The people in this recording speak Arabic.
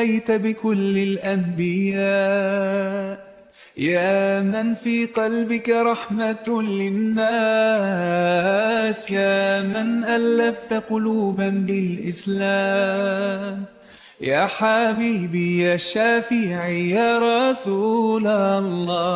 أتيت بكل الأنبياء. يا من في قلبك رحمة للناس. يا من ألفت قلوبا بالإسلام. يا حبيبي يا شافعي يا رسول الله.